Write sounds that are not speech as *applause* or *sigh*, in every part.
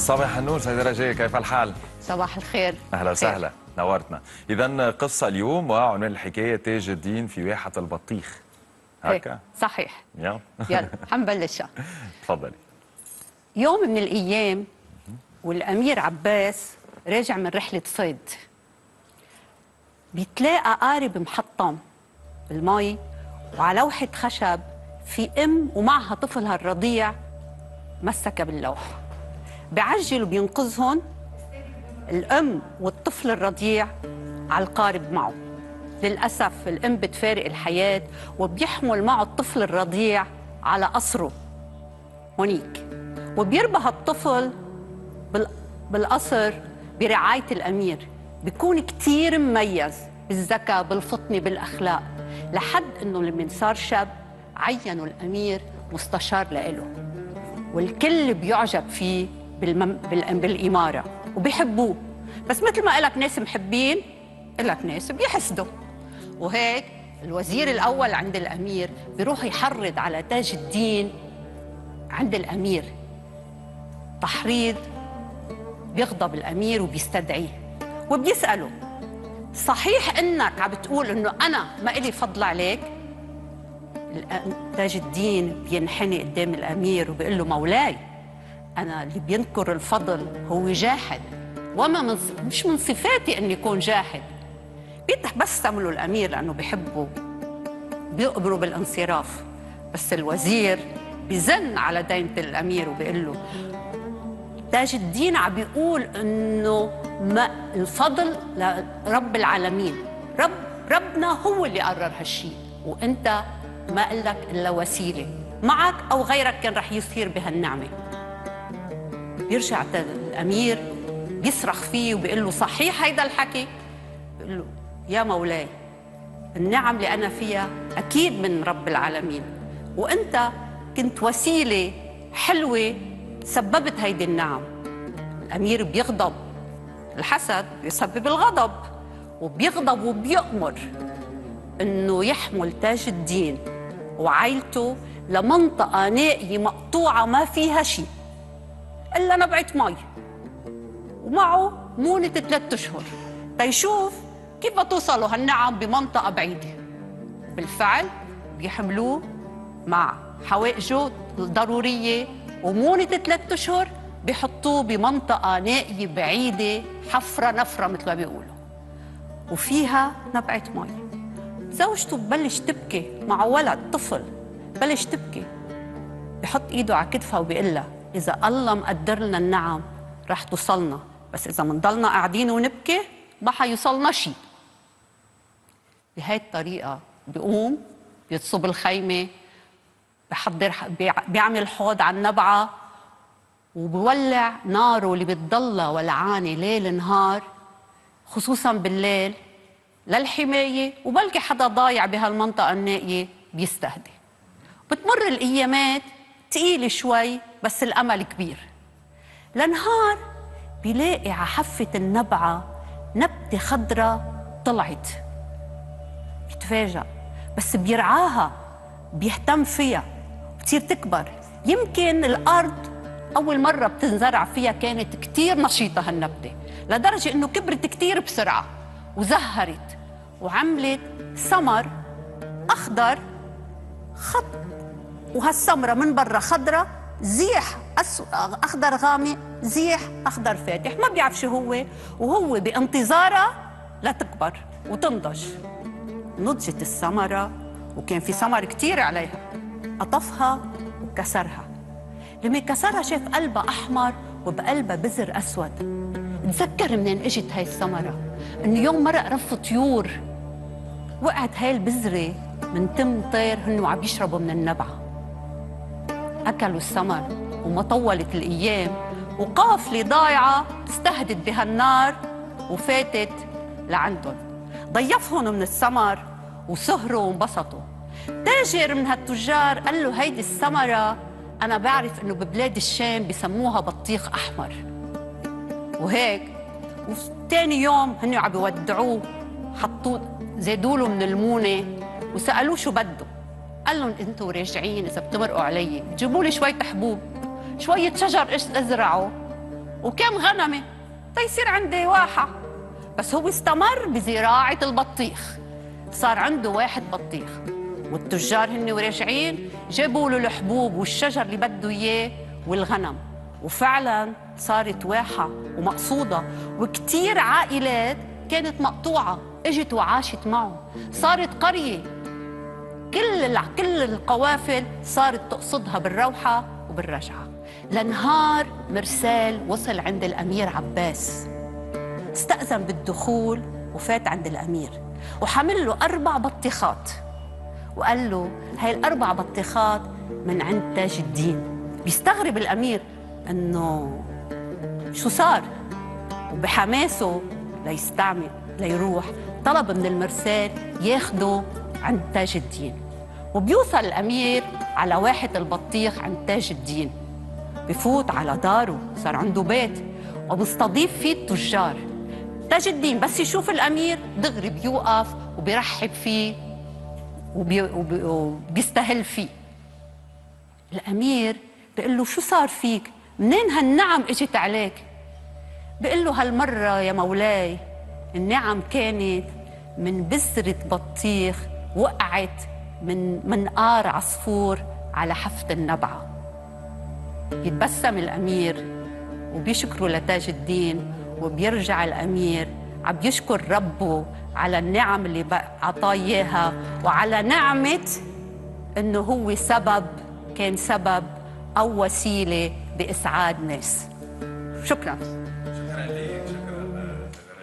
صباح النور سيدة رجاء كيف الحال؟ صباح الخير. أهلا وسهلا. نورتنا. إذا قصة اليوم وعنوان الحكاية تاج الدين في واحة البطيخ. هكا؟ صحيح. يلا. يلا حنبلشها *laughs* تفضلي. يوم من الأيام والأمير عباس راجع من رحلة صيد. بيتلاقى قارب محطم بالمي وعلى لوحة خشب في أم ومعها طفلها الرضيع مسكة باللوحة بعجل وبينقذهم الأم والطفل الرضيع على القارب معه. للأسف الأم بتفارق الحياة وبيحمل معه الطفل الرضيع على قصره هونيك. وبيربح الطفل بال- بالقصر برعاية الأمير. بيكون كتير مميز بالذكاء بالفطنة بالأخلاق لحد إنه لما صار شاب عينوا الأمير مستشار لإله. والكل بيعجب فيه بالمم... بال... بالإمارة وبيحبوه. بس مثل ما قالك ناس محبين قالك ناس بيحسدوا. وهيك الوزير الأول عند الأمير بيروح يحرض على تاج الدين عند الأمير. تحريض بيغضب الأمير وبيستدعيه. وبيسأله صحيح إنك عم بتقول إنه أنا ما إلي فضل عليك؟ تاج الدين بينحني قدام الأمير وبيقول له مولاي أنا اللي بينكر الفضل هو جاحد. وما من مش من صفاتي إني أكون جاحد. له الأمير لأنه بيحبه. بيقبروا بالانصراف. بس الوزير بزن على دينة الأمير وبيقول له تاج الدين عم بيقول إنه ما الفضل لرب العالمين. رب ربنا هو اللي قرر هالشيء وإنت ما قلك إلا وسيلة. معك أو غيرك كان رح يصير بهالنعمة. بيرجع الأمير بيصرخ فيه وبيقول له صحيح هيدا الحكي؟ بيقول له يا مولاي النعم اللي أنا فيها أكيد من رب العالمين وأنت كنت وسيلة حلوة سببت هيدي النعم. الأمير بيغضب الحسد بيسبب الغضب وبيغضب وبيأمر إنه يحمل تاج الدين وعائلته لمنطقة نائية مقطوعة ما فيها شيء. إلا نبعه مي ومعه مونة ثلاثة أشهر. تيشوف كيف توصلوا هالنعم بمنطقة بعيدة. بالفعل بيحملوه مع حوائجه الضرورية ومونة ثلاثة أشهر بيحطوه بمنطقة نائية بعيدة حفرة نفرة مثل ما بيقولوا. وفيها نبعة مي زوجته ببلش تبكي مع ولد طفل بلش تبكي. بحط إيده على كتفها وبيقول لها إذا الله مقدر لنا النعم رح توصلنا. بس إذا منضلنا قاعدين ونبكي ما حيوصلنا شيء بهاي الطريقة بيقوم بيتصب الخيمة بحضر بيع- بيعمل حوض على النبعة وبولع ناره اللي بتضلها ولعانه ليل نهار خصوصا بالليل للحماية. وبلكي حدا ضايع بهالمنطقة النائية بيستهدي. بتمر الأيامات تقيلة شوي بس الأمل كبير. لنهار بيلاقي على حافة النبعة نبتة خضراء طلعت. بيتفاجأ بس بيرعاها بيهتم فيها بتصير تكبر. يمكن الأرض أول مرة بتنزرع فيها كانت كتير نشيطة هالنبتة لدرجة إنه كبرت كتير بسرعة وزهرت وعملت ثمر أخضر خط وهالسمرة من برا خضرة زيح. أخضر غامق زيح أخضر فاتح ما بيعرف شو هو وهو بانتظارها لتكبر وتنضج. نضجت الثمرة وكان في ثمر كتير عليها. قطفها وكسرها. لما كسرها شاف قلبها أحمر وبقلبها بذر أسود. تذكر منين إجت هاي الثمرة إنه يوم مرق رف طيور. وقعت هاي البذرة من تم طير هن عم يشربوا من النبعة أكلوا الثمر وما طولت الأيام وقافلة ضايعة استهدت بهالنار وفاتت لعندهم ضيفهم من الثمر وسهروا وانبسطوا. تاجر من هالتجار قال له هيدي الثمرة أنا بعرف إنه ببلاد الشام بسموها بطيخ أحمر. وهيك وتاني يوم هن عم بيودعوه حطوه زادوا له من المونة وسألوه شو بده. قال لهم أنتوا راجعين إذا بتمرقوا علي. جيبوا لي شوية حبوب شوية شجر أزرعه. وكم غنمة؟ تيصير عندي واحة. بس هو استمر بزراعة البطيخ. صار عنده واحد بطيخ. والتجار هن وراجعين جابوا له الحبوب والشجر اللي بده إياه والغنم. وفعلا صارت واحة ومقصودة. وكتير عائلات كانت مقطوعة إجت وعاشت معه صارت قرية. كل كل القوافل صارت تقصدها بالروحة وبالرجعة. لنهار مرسال وصل عند الأمير عباس. استأذن بالدخول وفات عند الأمير. وحمل له أربع بطيخات. وقال له هاي الأربع بطيخات من عند تاج الدين. بيستغرب الأمير أنه شو صار؟ وبحماسه ليستعمل ليروح. طلب من المرسال ياخده عند تاج الدين. وبيوصل الأمير على واحة البطيخ عند تاج الدين. بفوت على داره صار عنده بيت وبيستضيف فيه التجار. تاج الدين بس يشوف الأمير دغري بيوقف وبيرحب فيه وبي وبي وبيستهل فيه. الأمير بيقول له شو صار فيك؟ منين هالنعم إجت عليك؟ بيقول له هالمرة يا مولاي النعم كانت من بذرة بطيخ وقعت من منقار عصفور على حفة النبعة يتبسم الأمير وبيشكره لتاج الدين وبيرجع الأمير. عم يشكر ربه على النعم اللي بق- عطاه إياها وعلى نعمة إنه هو سبب كان سبب أو وسيلة بإسعاد ناس. شكراً.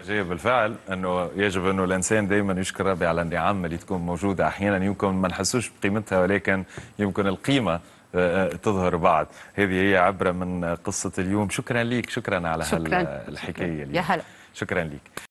جاي بالفعل أنه يجب أنه الإنسان دائما يشكر ربي على النعم اللي تكون موجودة. أحيانا يمكن ما نحسوش بقيمتها ولكن يمكن القيمة آه، آه، تظهر بعد. هذه هي عبره من قصة اليوم. شكرا لك شكرا على شكراً. هالحكايه يا هلا. شكرا لك